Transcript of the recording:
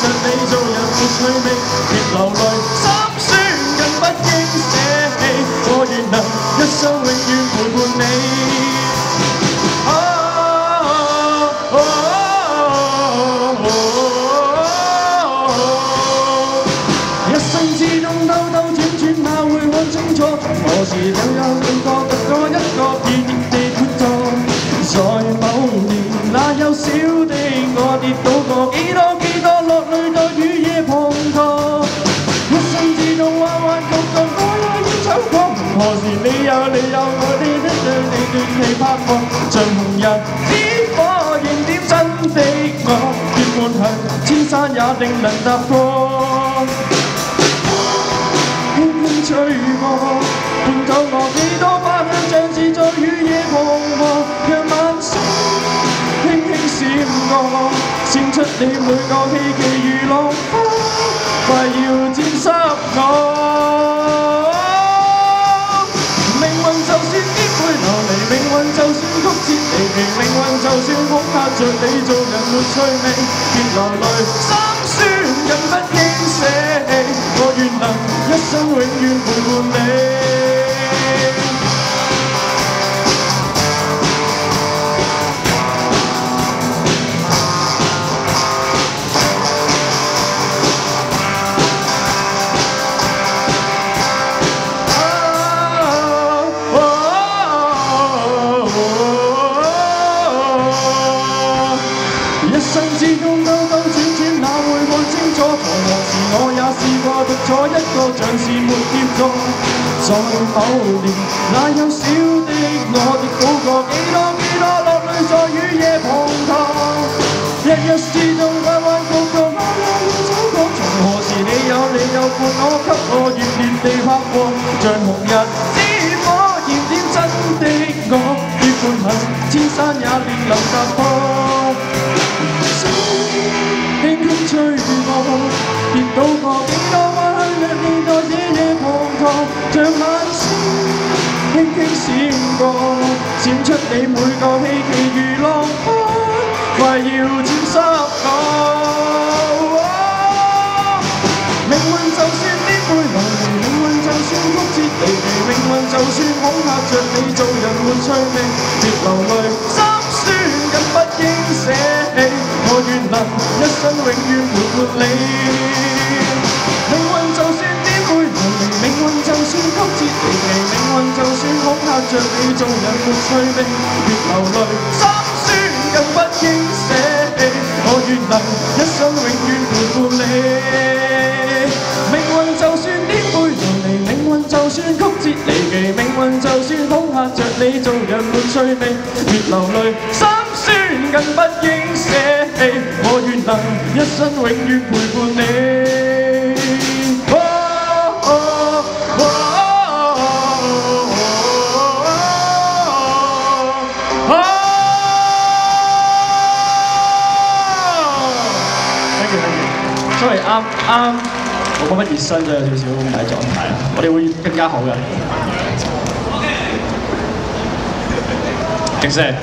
着你，做人没趣味，别流泪，心酸更不应舍弃。我愿能一生永远陪伴你。一生之中兜兜转转，哪会看清楚？何時又有兩個獨個一個熱熱地活着？在某年，那幼小的我跌倒过几多時你有我的一對你斷氣拍過，像紅日之火燃點真的我，越沒行，千山也定能踏過。輕輕吹過，伴走我幾多花香，像是在雨夜滂沱，讓晚星輕輕閃過，閃出你每個希冀如浪花，快要沾濕我。算恐嚇着你，做人没趣味，别流泪，心酸更不应舍弃，我愿能一生永远陪伴你。試過獨坐一個，像是沒跌中。在某年，那幼小的我跌倒過，幾多幾多落淚在雨夜滂沱。日日之中彎彎曲曲，我也要走過。從何時你有你有伴我，給我熱烈地拍過，像紅日之火燃點真的我，越伴行，千山也變能踏破。輕輕吹過，跌倒過，幾多花香若你在這夜滂沱，像晚星輕輕閃過，閃出你每個希冀如浪花，快要沾濕我。命運就算顛沛流離，命運就算曲折離奇，命運就算恐嚇着你，做人沒趣味，別流淚，心酸更不應捨棄，我願能一生永遠陪伴你。着你，做人沒趣味，別流淚，心酸更不應捨棄，我願能一生永遠陪伴你。命運就算顛沛流離，命運就算曲折離奇，命運就算恐嚇着你，做人沒趣味，別流淚，心酸更不應捨棄，我願能一生永遠陪伴你。因為啱啱我冇乜熱身，所以有少少唔喺狀態。我哋會更加好嘅。勁聲。